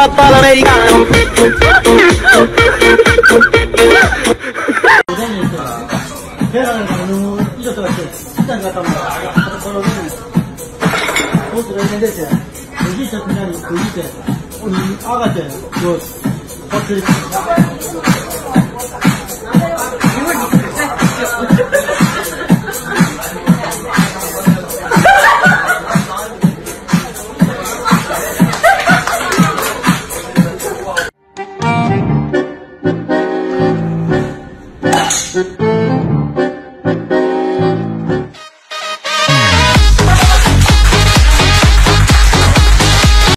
Papado americano. Agate, yok. Bakın.